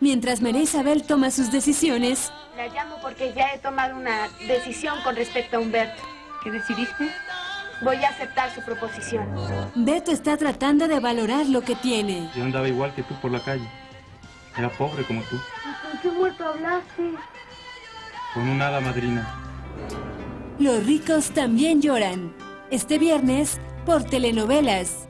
Mientras María Isabel toma sus decisiones, La llamo porque ya he tomado una decisión con respecto a Humberto. ¿Qué decidiste? Voy a aceptar su proposición. Beto está tratando de valorar lo que tiene. Yo andaba igual que tú por la calle. Era pobre como tú, ¿Con qué muerto hablaste? con un hada madrina. Los ricos también lloran. Este viernes por telenovelas.